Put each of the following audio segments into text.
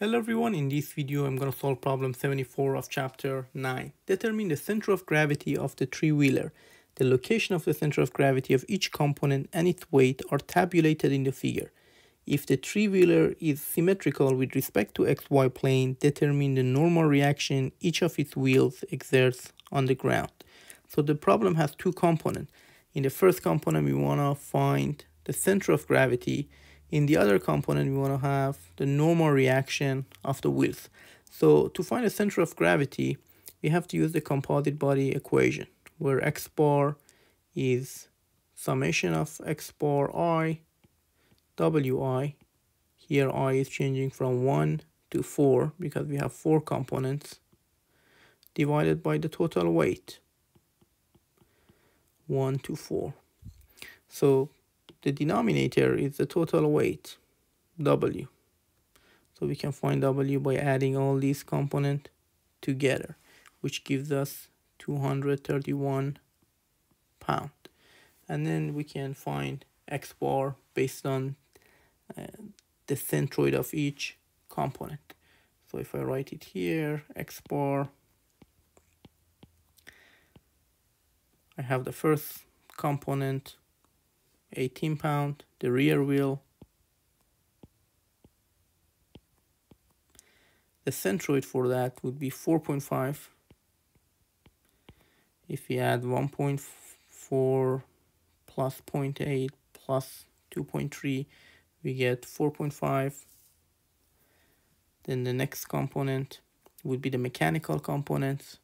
Hello everyone, in this video I'm going to solve problem 74 of chapter 9. Determine the center of gravity of the three-wheeler. The location of the center of gravity of each component and its weight are tabulated in the figure. If the three-wheeler is symmetrical with respect to xy plane, determine the normal reaction each of its wheels exerts on the ground. So the problem has two components. In the first component, we want to find the center of gravity. In the other component, we want to have the normal reaction of the wheels. So to find the center of gravity, we have to use the composite body equation, where x bar is summation of x bar i, wi. Here i is changing from 1 to 4 because we have 4 components, divided by the total weight. 1 to 4. So the denominator is the total weight, W. So we can find W by adding all these components together, which gives us 231 pound. And then we can find X bar based on uh, the centroid of each component. So if I write it here, X bar I have the first component 18 pound the rear wheel the centroid for that would be 4.5 if we add 1.4 plus 0.8 plus 2.3 we get 4.5 then the next component would be the mechanical components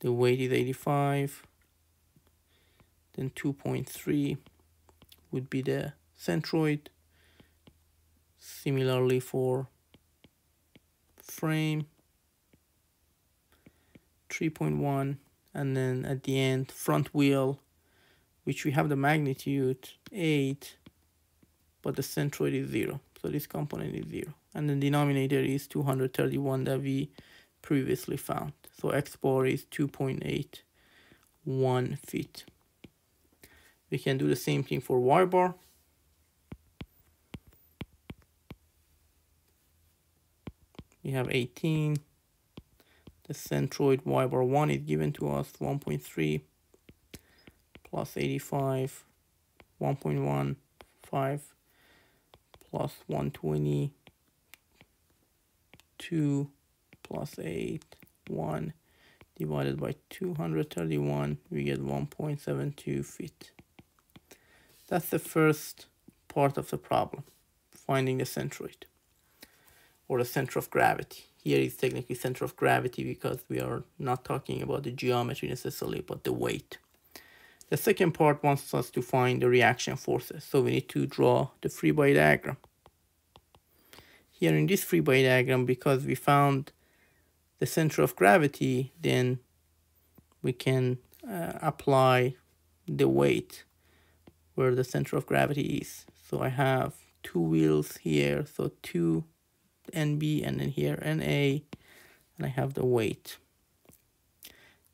the weight is 85 then 2.3 would be the centroid. Similarly for frame 3.1 and then at the end front wheel which we have the magnitude 8 but the centroid is 0 so this component is 0 and the denominator is 231 that we previously found. So X bar is 2.81 feet. We can do the same thing for Y bar. We have 18. The centroid Y bar 1 is given to us 1.3 plus 85, 1.15 plus 120, 2 plus 8, 1 divided by 231 we get 1.72 feet that's the first part of the problem finding the centroid or the center of gravity. Here is technically center of gravity because we are not talking about the geometry necessarily but the weight. The second part wants us to find the reaction forces so we need to draw the free body diagram. Here in this free body diagram because we found the center of gravity, then we can uh, apply the weight where the center of gravity is. So I have two wheels here, so two NB and then here NA, and I have the weight,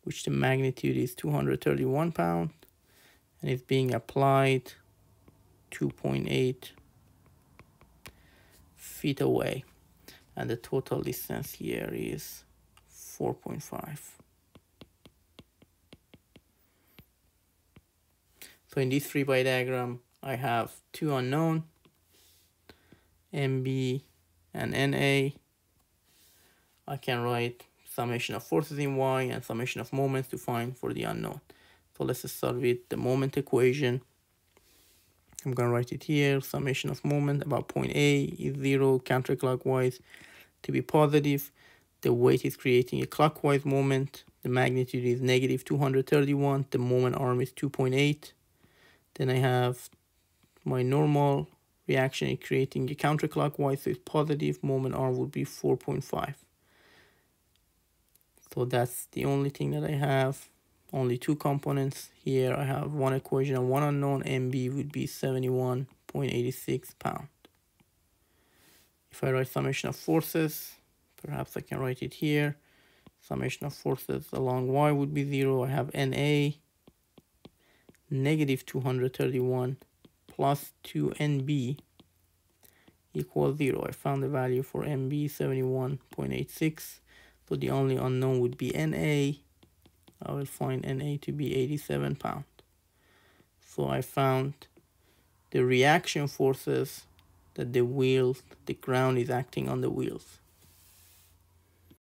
which the magnitude is 231 pound, and it's being applied 2.8 feet away, and the total distance here is 4.5. So in this free body diagram, I have two unknown, NB and NA. I can write summation of forces in Y and summation of moments to find for the unknown. So let's start with the moment equation. I'm going to write it here. Summation of moment about point A is 0 counterclockwise to be positive the weight is creating a clockwise moment. The magnitude is negative 231. The moment arm is 2.8. Then I have my normal reaction is creating a counterclockwise, it's positive. Moment arm would be 4.5. So that's the only thing that I have. Only two components here. I have one equation and one unknown. NB would be 71.86 pound. If I write summation of forces, Perhaps I can write it here. Summation of forces along y would be 0. I have NA negative 231 plus 2NB equals 0. I found the value for NB 71.86. So the only unknown would be NA. I will find NA to be 87 pound. So I found the reaction forces that the wheels, the ground is acting on the wheels.